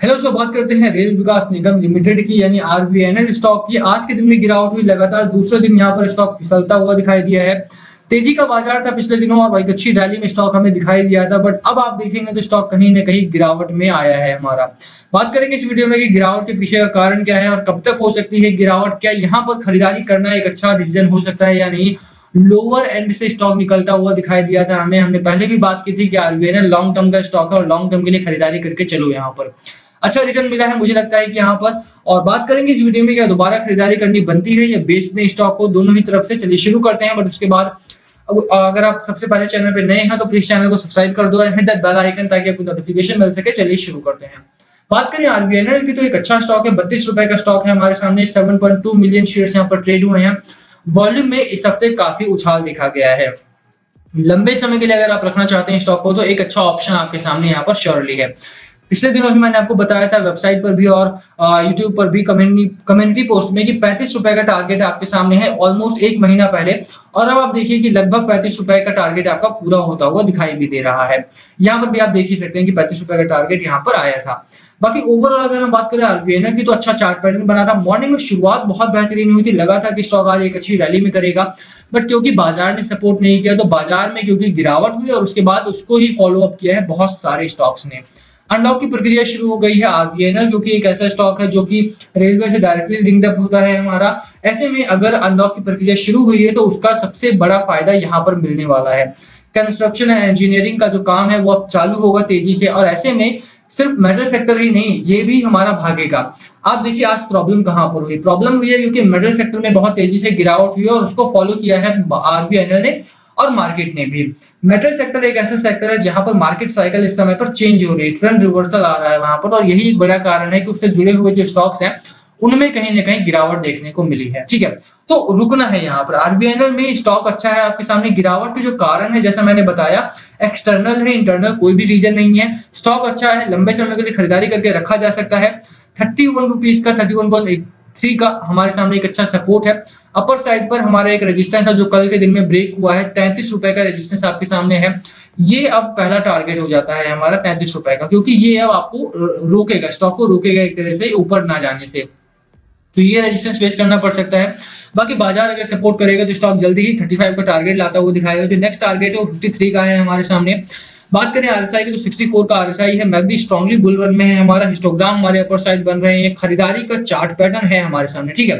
Hello सो बात करते हैं रेल विकास निगम लिमिटेड की, यानी आरबीएनएल स्टॉक की। आज के दिन में गिरावट हुई, लगातार दूसरे दिन यहाँ पर स्टॉक फिसलता हुआ दिखाई दिया है। तेज़ी का बाज़ार था पिछले दिनों और एक अच्छी रैली में स्टॉक हमें दिखाई दिया था बट अब आप देखेंगे तो स्टॉक कहीं ना कहीं गिरावट में आया है हमारा। बात करेंगे इस वीडियो में कि गिरावट के पीछे का कारण क्या है और कब तक हो सकती है गिरावट? क्या यहाँ पर खरीदारी करना एक अच्छा डिसीज़न हो सकता है या नहीं? लोअर एंड से स्टॉक निकलता हुआ दिखाई दिया था। हमें, हमने पहले भी बात की थी कि आरबीआई ने लॉन्ग टर्म का स्टॉक है और लॉन्ग टर्म के लिए खरीदारी करके चलो यहाँ पर। अच्छा रिटर्न मिला है, मुझे लगता है कि यहाँ पर और बात करेंगे इस वीडियो में क्या दोबारा खरीदारी करनी बनती है या बेचने स्टॉक को। दोनों ही तरफ़ से चलिए शुरू करते हैं, बट उसके बाद अगर आप सबसे पहले चैनल पर नए हैं तो प्लीज़ चैनल को सब्सक्राइब कर दो हिट दैट बेल आइकन ताकि आपको नोटिफिकेशन मिल सके। चलिए शुरू करते हैं। बात करें आरबीएनएल की तो एक अच्छा स्टॉक है, बत्तीस रुपए का स्टॉक है हमारे सामने। 7.2 मिलियन शेयर्स यहाँ पर ट्रेड हुए हैं। वॉल्यूम में इस हफ़्ते काफ़ी उछाल देखा गया है। लंबे समय के लिए अगर आप रखना चाहते हैं स्टॉक को तो एक अच्छा ऑप्शन आपके सामने यहाँ पर श्योरली है। पिछले दिनों भी मैंने आपको बताया था वेबसाइट पर भी और यूट्यूब पर भी कम्युनिटी पोस्ट में कि पैंतीस रुपए का टारगेट आपके सामने है ऑलमोस्ट एक महीना पहले। और अब आप देखिए कि लगभग पैंतीस रुपए का टारगेट आपका पूरा होता हुआ दिखाई भी दे रहा है। यहाँ पर भी आप देख ही सकते हैं कि पैंतीस रुपए का टारगेट यहाँ पर आया था। बाकी ओवरऑल अगर हम बात करें आरबीआई की तो अच्छा चार्ट पैटर्न बना था। मॉर्निंग में शुरुआत बहुत बेहतरीन हुई थी। लगा था कि स्टॉक आज एक अच्छी रैली में करेगा। बट क्योंकि बाज़ार ने सपोर्ट नहीं किया तो बाज़ार में क्योंकि गिरावट हुई और उसके बाद उसको ही फॉलो अप किया है बहुत सारे स्टॉक्स ने। अनलॉक की प्रक्रिया शुरू हो गई है आरबीएनएल क्योंकि एक ऐसा स्टॉक है जो कि रेलवे से डायरेक्टली लिंक अप होता है हमारा। ऐसे में अगर अनलॉक की प्रक्रिया शुरू हुई है तो उसका सबसे बड़ा फ़ायदा यहाँ पर मिलने वाला है। कंस्ट्रक्शन एंड इंजीनियरिंग का जो काम है, वो अब चालू होगा तेज़ी से। और ऐसे में सिर्फ़ मेटल सेक्टर ही नहीं, ये भी हमारा भागेगा आप देखिए आज प्रॉब्लम कहाँ पर हुई? प्रॉब्लम हुई है क्योंकि मेटल सेक्टर में बहुत तेज़ी से गिरावट हुई है और उसको फॉलो किया है आरबीआई ने और मार्केट ने भी। मेटल सेक्टर एक ऐसा सेक्टर है जहाँ पर मार्केट साइकिल इस समय पर चेंज हो रही है। ट्रेंड रिवर्सल आ रहा है वहाँ पर और यही एक बड़ा कारण है कि उससे जुड़े हुए जो स्टॉक्स हैं उनमें कहीं ना कहीं गिरावट देखने को मिली है। ठीक है? तो रुकना है यहाँ पर। आरबीआई में स्टॉक अच्छा है, आपके सामने गिरावट के जो कारण है, जैसा मैंने बताया एक्सटर्नल है इंटरनल कोई भी रीजन नहीं है। स्टॉक अच्छा है, लंबे समय के लिए खरीदारी करके रखा जा सकता है। थर्टी वन रुपीज़ का, थर्टी वन पॉइंट थ्री का हमारे सामने एक अच्छा सपोर्ट है। अपर साइड पर हमारा एक रेजिस्टेंस है, जो कल के दिन में ब्रेक हुआ है। तैंतीस रुपए का रेजिस्टेंस आपके सामने है। ये अब पहला टारगेट हो जाता है हमारा तैंतीस रुपए का, क्योंकि ये अब आपको रोकेगा स्टॉक को रोकेगा एक तरह से, ऊपर ना जाने से। तो ये रेजिस्टेंस फेस करना पड़ सकता है। बाकी बाज़ार अगर सपोर्ट करेगा तो स्टॉक जल्दी ही 35 का टारगेट लाता हुआ दिखाएगा। जो नेक्स्ट टारगेट है वो 53 का है हमारे सामने। बात करें आरएसआई की तो 64 का आरएसआई है। मैगडी स्ट्रांगली बुल रन में है। हमारा हिस्टोग्राम हमारे अपर साइड बन रहे हैं। खरीदारी का चार्ट पैटर्न है हमारे सामने, ठीक है?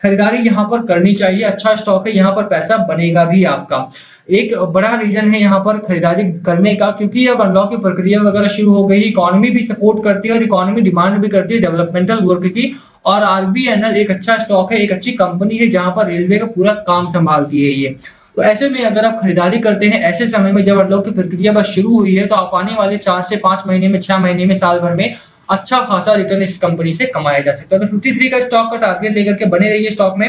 खरीदारी यहाँ पर करनी चाहिए। अच्छा स्टॉक है। यहाँ पर पैसा बनेगा भी आपका। एक बड़ा रीजन है यहाँ पर खरीदारी करने का, क्योंकि अब अनलॉक की प्रक्रिया वगैरह शुरू हो गई। इकोनॉमी भी सपोर्ट करती है और इकोनॉमी डिमांड भी करती है। डेवलपमेंटल वर्क की और आरबीएनएल एक अच्छा स्टॉक है, एक अच्छी कंपनी है, जहाँ पर रेलवे का पूरा काम संभालती है ये। तो ऐसे में अगर आप खरीदारी करते हैं, ऐसे समय में जब अनलॉक की प्रक्रिया बस शुरू हुई है तो आप आने वाले चार से पाँच महीने में, छह महीने में, साल भर में अच्छा खासा रिटर्न इस कंपनी से कमाया जा सकता है। तो 53 का स्टॉक का टारगेट लेकर के बने रहिए स्टॉक में।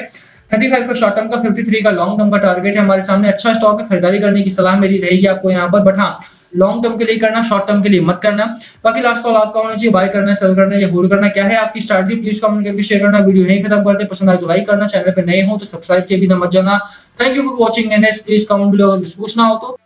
35 का शॉर्ट टर्म का 53 का लॉन्ग टर्म का टारगेट है हमारे सामने। अच्छा स्टॉक है, खरीदारी करने की सलाह मेरी रहेगी आपको यहाँ पर। बट हाँ लॉन्ग टर्म के लिए करना शॉर्ट टर्म के लिए मत करना। बाकी लास्ट कॉल आपका होना चाहिए बाय करना सेल करना या होल्ड करना। क्या है आपकी स्ट्रैटेजी प्लीज़ कमेंट करके शेयर करना। वीडियो यहीं खत्म करते, पसंद आए तो लाइक करना। चैनल पर नए हो तो सब्सक्राइब किए बिना मत जाना। Thank you for watching N S please comment below अगर पूछना हो तो।